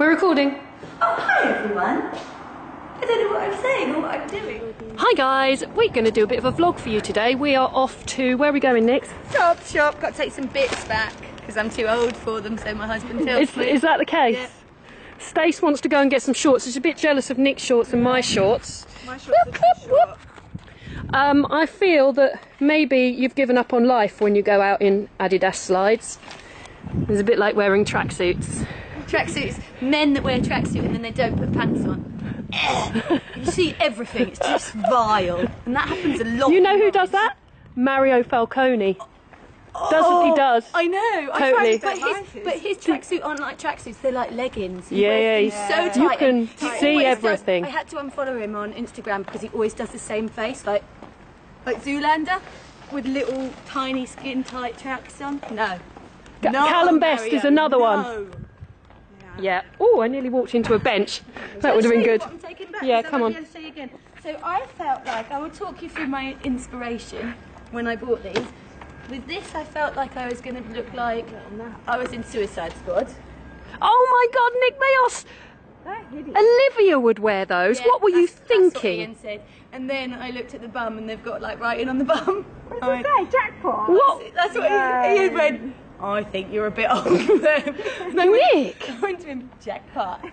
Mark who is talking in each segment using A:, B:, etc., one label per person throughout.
A: We're recording.
B: Oh, hi everyone. I don't know what I'm saying or what I'm doing.
A: Hi guys, we're going to do a bit of a vlog for you today. We are off to where are we going next?
B: Shop, shop. Got to take some bits back because I'm too old for them. So my husband tells
A: Is,
B: me.
A: is that the case?
B: Yeah.
A: Stace wants to go and get some shorts. She's a bit jealous of Nick's shorts and my shorts.
B: My shorts are too short.
A: Um, I feel that maybe you've given up on life when you go out in Adidas slides. It's a bit like wearing tracksuits.
B: Tracksuits. Men that wear tracksuit and then they don't put pants on. You see everything. It's just vile, and that happens a lot.
A: You know who does that? Mario Falcone. Does what he oh, does.
B: I know.
A: Totally.
B: I but his, but his tracksuit aren't like tracksuits. They're like leggings. He
A: Yeah,
B: wears
A: yeah,
B: them
A: yeah.
B: So
A: You can see everything.
B: Does, I had to unfollow him on Instagram because he always does the same face, like like Zoolander, with little tiny skin tight tracks on. No.
A: Ca-
B: no,
A: Callum Best is
B: Mario,
A: another one.
B: No.
A: Yeah. Oh, I nearly walked into a bench. That would have been good.
B: what I'm taking back?
A: Yeah,
B: Because I
A: come on.
B: be to show you again. So I felt like I will talk you through my inspiration when I bought these. With this, I felt like I was going to look like I was in Suicide Squad.
A: Oh my God, Nick, they are. s- Olivia would wear those.
B: Yeah,
A: what were you
B: that's- that's what
A: thinking?
B: Ian said. And then I looked at the bum, and they've got like writing on the bum.
C: What
B: I-
C: did you say? Jackpot?
A: What?
B: That's what
C: Yeah.
B: Ian went. I think you're a bit old for them. I went-
A: Nick.
B: I went to him, jackpot.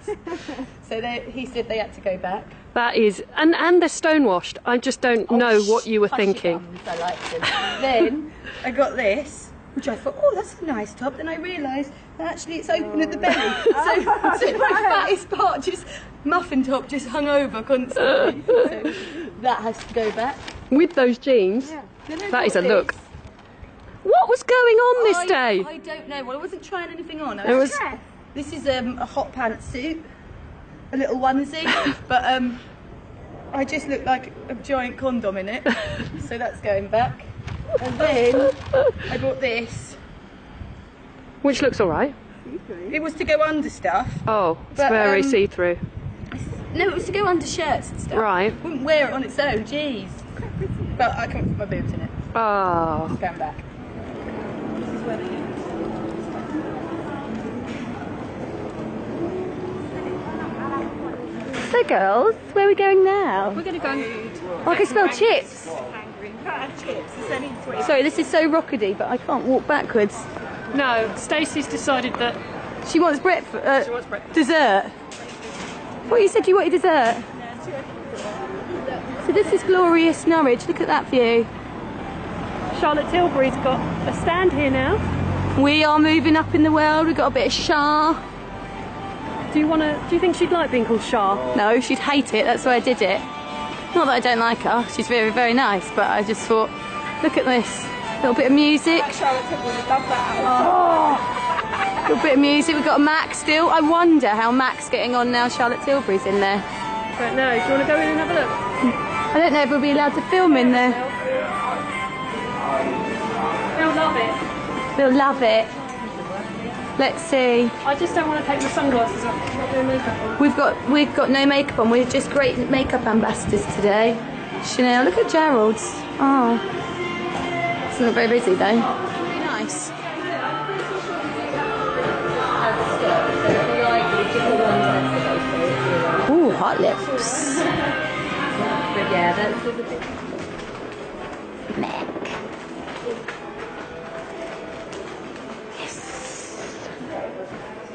B: so they, he said they had to go back.
A: That is, and and they're stonewashed. I just don't oh, know what you were thinking.
B: I liked them. then I got this, which I thought, oh, that's a nice top. Then I realised that actually it's open at the belly. So, so my fattest part, just muffin top, just hung over constantly. so that has to go back.
A: With those jeans,
B: I
A: that is a look.
B: this.
A: What was going on this
B: I,
A: day?
B: I don't know. Well, I wasn't trying anything on. I
A: It was-
B: This is um, a hot pantsuit, a little onesie, but um, I just look like a giant condom in it, so that's going back. And then I bought this.
A: Which looks all right.
B: It was to go under stuff.
A: Oh, it's
B: But,
A: very
B: um,
A: see-through.
B: No, it was to go under shirts and stuff.
A: Right.
B: Wouldn't wear it on its own. Jeez. But I can't put my boobs in it.
A: Oh,
B: It's going back. This is where they go.
C: So, girls, where are we going now?
A: we're gonna go.
C: Oh, I can smell chips. Sorry, this is so rockety, but I can't walk backwards.
A: No, Stacey's decided that
C: She wants breakfast. Uh,
A: she wants breakfast.
C: dessert. What you said you wanted dessert? So this is glorious Norwich. Look at that view.
A: Charlotte Tilbury's got a stand here now.
C: We are moving up in the world. We've got a bit of Shah.
A: Do you wanna? Do you think she'd like being called Shah?
C: No, she'd hate it. That's why I did it. Not that I don't like her. She's very, very nice. But I just thought, look at this. A little bit of music. Charlotte Tilbury. Oh, little bit of music. We've got Max still. I wonder how Mac's getting on now. Charlotte Tilbury's in there.
A: Don't know. Do you want to go in and have a look?
C: I don't know if we'll be allowed to film in there.
A: They'll love it.
C: We'll love it. Let's see.
A: I just don't want to take my sunglasses off. I'm not doing makeup on.
C: We've got we've got no makeup on. We're just great makeup ambassadors today. Chanel, look at Jarrold's. Oh, it's not very busy though. Nice. Ooh, hot lips.
B: But yeah, that's
C: Mac.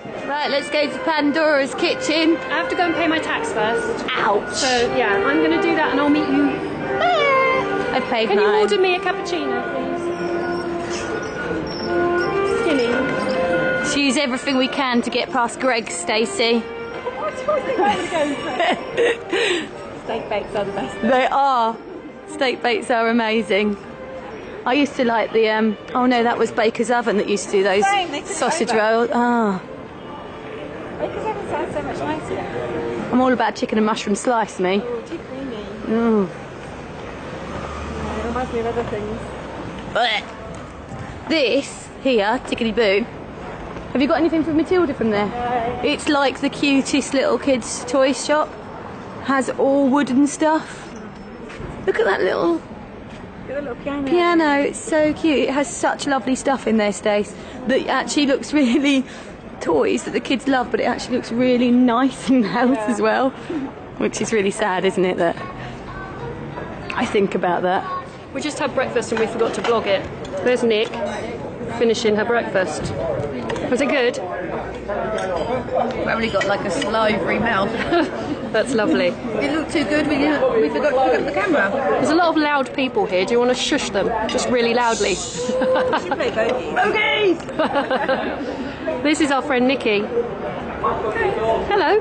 C: Right, let's go to Pandora's kitchen.
A: I have to go and pay my tax first.
C: Ouch.
A: So yeah, I'm going to do that, and I'll meet you.
C: there. I've paid
A: Can you order me a cappuccino, please? Skinny.
C: Let's use everything we can to get past Greggs, Stacey.
B: steak bakes are the best.
C: They are. Steak bakes are amazing. I used to like the um oh no, that was Baker's Oven that used to do those
B: Same, they took it
C: sausage rolls. Ah.
B: Because everything sounds so much nicer.
C: I'm all about chicken and mushroom slice, me.
B: Oh, too creamy.
C: Mm.
B: It reminds me of other things.
C: Blech. This here, tickety boo. Have you got anything for Matilda from there? No. It's like the cutest little kids' toy shop. Has all wooden stuff. Look at that little
B: little piano.
C: piano. It's so cute. It has such lovely stuff in there, Stace. That actually looks really toys that the kids love, but it actually looks really nice in the house as well. Which is really sad, isn't it? That I think about that.
A: We just had breakfast and we forgot to vlog it. There's Nick finishing her breakfast. Was it good?
C: Probably got like a slivery mouth.
A: That's lovely.
C: it looked too good. We. We forgot to pick up the camera.
A: There's a lot of loud people here. Do you want to shush them? Just really loudly.
C: Okay.
A: This is our friend Nikki. Hello.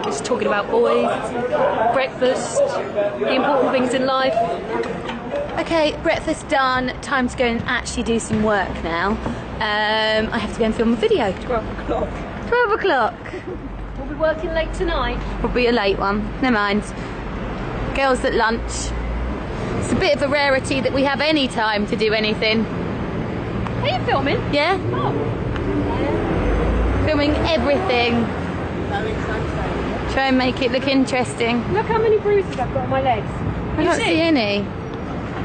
A: Just talking about boys, breakfast, the important things in life.
C: Okay, breakfast done. Time to go and actually do some work now. Um, I have to go and film a video.
A: 12 o'clock.
C: 12 o'clock.
A: Be working late tonight.
C: Probably a late one. Never mind. Girls at lunch. It's a bit of a rarity that we have any time to do anything.
A: Are you filming?
C: Yeah? Oh. Filming everything. Try and make it look interesting.
A: Look how many bruises I've got on my legs.
C: I don't see any.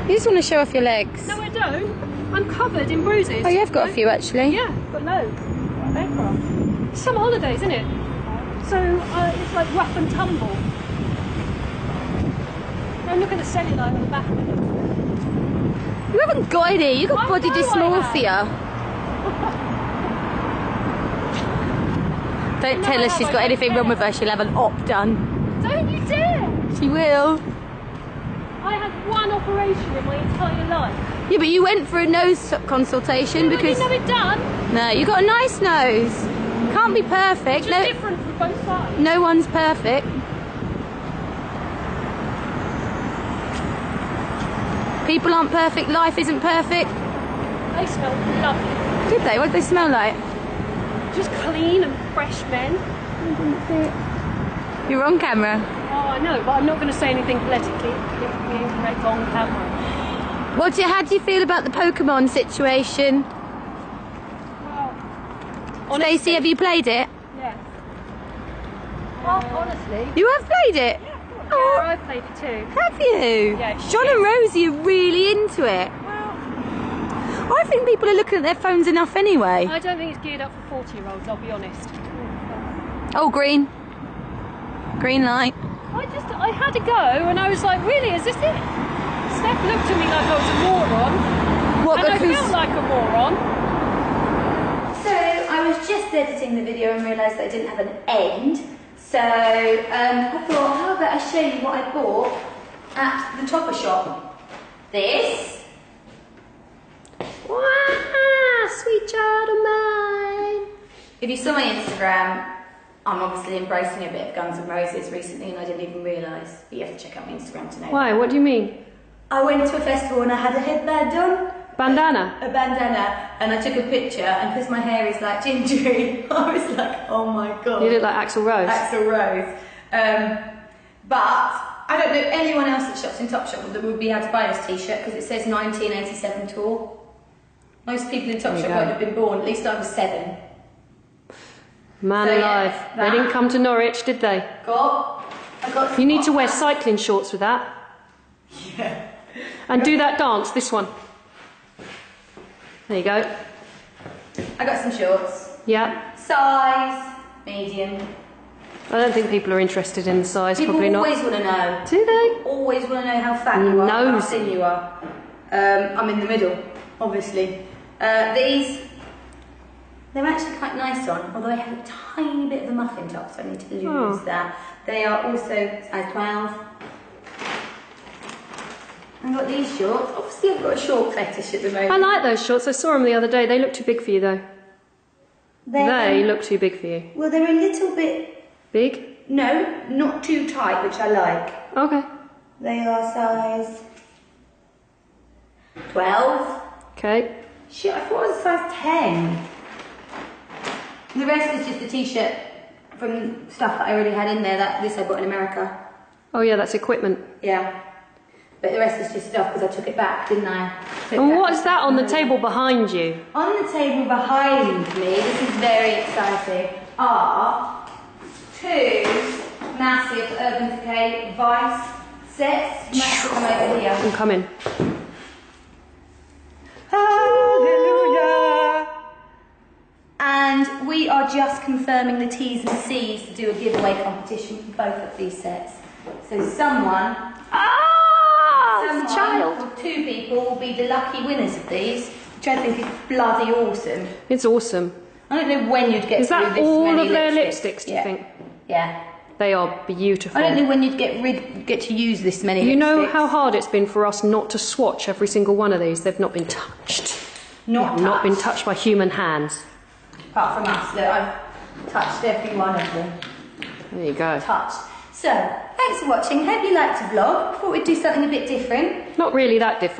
C: You just want to show off your legs.
A: No, I don't. I'm covered in bruises.
C: Oh, you have got a few actually.
A: Yeah, got loads. Aircraft. It's summer holidays, isn't it? So uh, it's like rough and tumble. And look at the cellulite on the back of it.
C: You haven't got any. You've got
A: I
C: body dysmorphia. Don't tell us she's got anything wrong with her. She'll have an op done.
A: Don't you dare!
C: She will.
A: I had one operation in my entire life.
C: Yeah, but you went for a nose consultation
A: I
C: because
A: didn't have it done.
C: no, you got a nice nose. Can't be perfect.
A: Just
C: No,
A: different both sides.
C: no one's perfect. People aren't perfect. Life isn't perfect.
A: They smell lovely.
C: Did they? What did they smell like?
A: Just clean and fresh men. I didn't see it.
C: You're on camera.
A: Oh, I know, but I'm not going to say anything politically politically incorrect on camera.
C: What do you, how do you feel about the Pokemon situation?
A: Well,
C: Stacey, have you played it?
A: Yeah. Well, honestly,
C: You have played it?
A: yeah,
C: Oh,
A: I've played it too.
C: have you?
A: Yeah, it's
C: John and Rosie are really into it.
A: Well,
C: I think people are looking at their phones enough anyway.
A: I don't think it's geared up for 40 year olds, I'll be honest.
C: Oh, green. Green light.
A: I just, I had a go and I was like, really, is this it? Steph looked at me like I was a moron.
C: What,
A: and I felt like a moron.
C: So I was just editing the video and realised that I didn't have an end. So um, I thought, how about I show you what I bought at the Topper Shop? This.
A: Wow, sweet child of mine.
C: If you saw my Instagram, I'm obviously embracing a bit of Guns N' Roses recently, and I didn't even realise. But you have to check out my Instagram to know.
A: Why? What do you mean?
C: I went to a festival and I had a headband on,
A: Bandana.
C: a bandana, and I took a picture. And because my hair is like gingery, I was like, oh my god.
A: You look like Axl Rose.
C: Axl Rose. Um, but I don't know anyone else that shops in Topshop that would be able to buy this T-shirt because it says 1987 tour. Most people in Topshop won't have been born. At least I was seven.
A: Man
C: So,
A: alive. They didn't come to Norwich, did they?
C: Got. I got.
A: You need to wear cycling shorts with that.
C: Yeah.
A: And do that dance, this one. There you go.
C: I got some shorts.
A: Yeah.
C: Size medium.
A: I don't think people are interested in the size,
C: People
A: probably not.
C: always want to know.
A: Do they?
C: Always want to know how fat you are, how thin you are. Um, I'm in the middle, obviously. Uh, these, they're actually quite nice on, although I have a tiny bit of a muffin top, so I need to lose
A: Oh.
C: that. They are also size 12. I've got these shorts. Obviously, I've got a short fetish at the moment.
A: I like those shorts. I saw them the other day. They look too big for you, though.
C: They're,
A: They
C: um,
A: look too big for you.
C: Well, they're a little bit.
A: Big?
C: No, not too tight, which I like.
A: Okay.
C: They are size 12.
A: Okay.
C: Shit, I thought it was size 10. The rest is just a t-shirt from stuff that I already had in there. That This I bought in America.
A: Oh, yeah, that's equipment.
C: Yeah. But the rest is just stuff because I took it back, didn't I? Took
A: And what's that on the table behind you?
C: On the table behind me, this is very exciting, are two massive Urban Decay Vice sets. Might over here.
A: I'm coming.
C: Hallelujah. And we are just confirming the T's and C's to do a giveaway competition for both of these sets. So someone,
A: It's a child.
C: two people will be the lucky winners of these, which I think is bloody awesome.
A: It's awesome.
C: I don't know when you'd get
A: Is that all
C: many
A: of their
C: lipsticks.
A: lipsticks, do you think?
C: Yeah.
A: They are beautiful.
C: I don't know when you'd get rid, get to use this many.
A: You know
C: lipsticks.
A: how hard it's been for us not to swatch every single one of these? They've not been touched.
C: not
A: They've not been
C: touched.
A: touched by human hands.
C: apart from us. Look, I've touched every one of them.
A: There you go.
C: Touched. So, thanks for watching. Hope you liked the vlog. Thought we'd do something a bit different.
A: Not really that different.